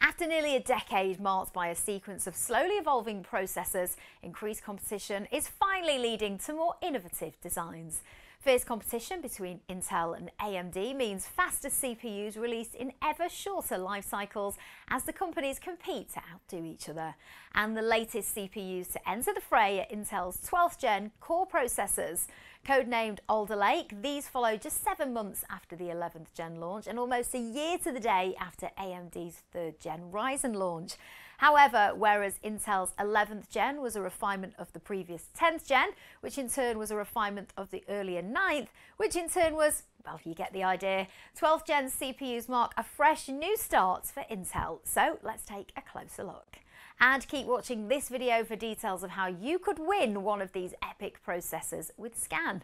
After nearly a decade marked by a sequence of slowly evolving processors, increased competition is finally leading to more innovative designs. Fierce competition between Intel and AMD means faster CPUs released in ever shorter life cycles as the companies compete to outdo each other. And the latest CPUs to enter the fray are Intel's 12th gen core processors. Codenamed Alder Lake, these follow just seven months after the 11th gen launch and almost a year to the day after AMD's 3rd gen Ryzen launch. However, whereas Intel's 11th gen was a refinement of the previous 10th gen, which in turn was a refinement of the earlier 9th, which in turn was, well, you get the idea. 12th gen CPUs mark a fresh new start for Intel. So let's take a closer look. And keep watching this video for details of how you could win one of these epic processors with Scan.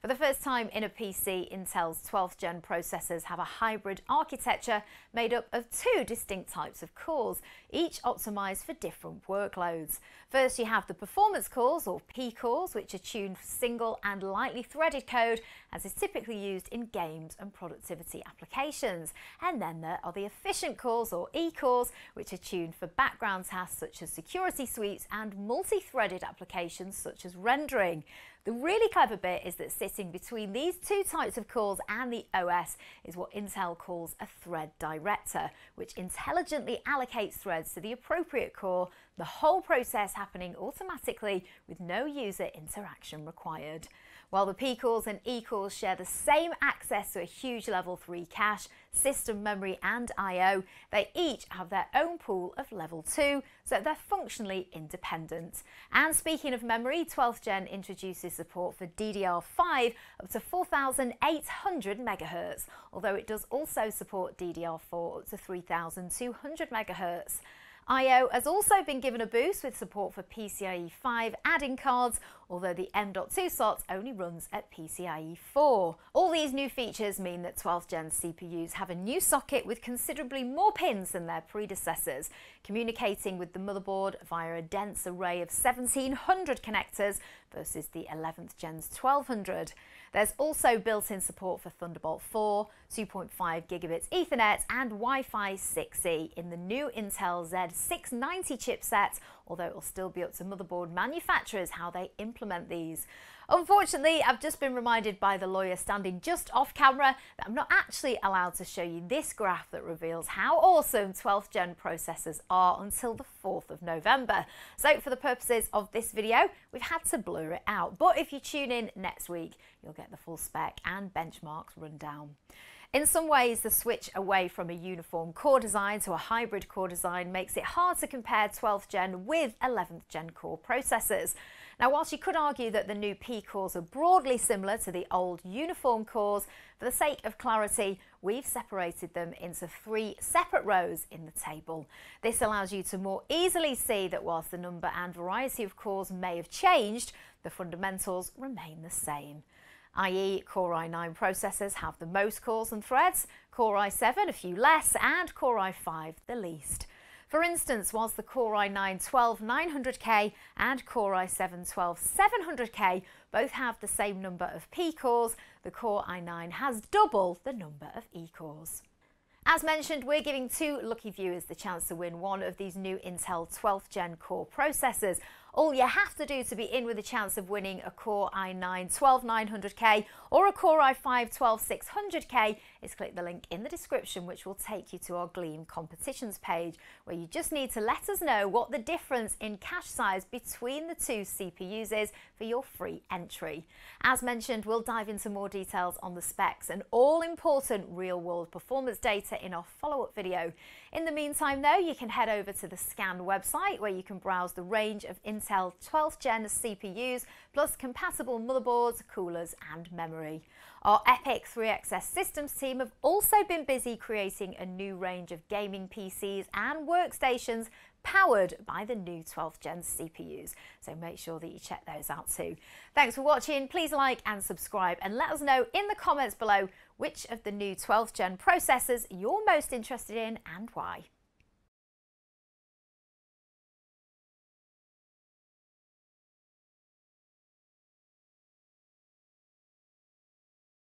For the first time in a PC, Intel's 12th gen processors have a hybrid architecture made up of two distinct types of cores, each optimised for different workloads. First, you have the performance cores, or P cores, which are tuned for single and lightly threaded code, as is typically used in games and productivity applications. And then there are the efficient cores, or E cores, which are tuned for background tasks such as security suites and multi-threaded applications such as rendering. The really clever bit is that sitting between these two types of cores and the OS is what Intel calls a thread director, which intelligently allocates threads to the appropriate core, the whole process happening automatically with no user interaction required. While the P cores and E cores share the same access to a huge level 3 cache, system memory and I.O., they each have their own pool of level 2, so they're functionally independent. And speaking of memory, 12th Gen introduces support for DDR5 up to 4800 MHz, although it does also support DDR4 up to 3200 MHz. I.O. has also been given a boost with support for PCIe 5 add-in cards, although the M.2 slot only runs at PCIe 4. All these new features mean that 12th gen CPUs have a new socket with considerably more pins than their predecessors, communicating with the motherboard via a dense array of 1700 connectors versus the 11th gen's 1200. There's also built-in support for Thunderbolt 4, 2.5 gigabits Ethernet and Wi-Fi 6E in the new Intel Z690 chipset, although it will still be up to motherboard manufacturers how they implement these. Unfortunately, I've just been reminded by the lawyer standing just off camera that I'm not actually allowed to show you this graph that reveals how awesome 12th gen processors are until the 4th of November. So for the purposes of this video, we've had to blur it out. But if you tune in next week, you'll get the full spec and benchmarks rundown. In some ways, the switch away from a uniform core design to a hybrid core design makes it hard to compare 12th gen with 11th gen core processors. Now, whilst you could argue that the new P cores are broadly similar to the old uniform cores, for the sake of clarity, we've separated them into three separate rows in the table. This allows you to more easily see that whilst the number and variety of cores may have changed, the fundamentals remain the same i.e. Core i9 processors have the most cores and threads, Core i7 a few less, and Core i5 the least. For instance, whilst the Core i9 12900K and Core i7 12700K both have the same number of P cores, the Core i9 has double the number of E cores. As mentioned, we're giving two lucky viewers the chance to win one of these new Intel 12th Gen Core processors. All you have to do to be in with a chance of winning a Core i9 12900K or a Core i5 12600K is click the link in the description which will take you to our Gleam competitions page where you just need to let us know what the difference in cache size between the two CPUs is for your free entry. As mentioned, we'll dive into more details on the specs and all important real world performance data in our follow-up video. In the meantime though, you can head over to the Scan website where you can browse the range of Intel 12th gen CPUs plus compatible motherboards, coolers and memory. Our Epic 3XS systems team have also been busy creating a new range of gaming PCs and workstations powered by the new 12th gen CPUs. So make sure that you check those out too. Thanks for watching. Please like and subscribe and let us know in the comments below which of the new 12th gen processors you're most interested in and why.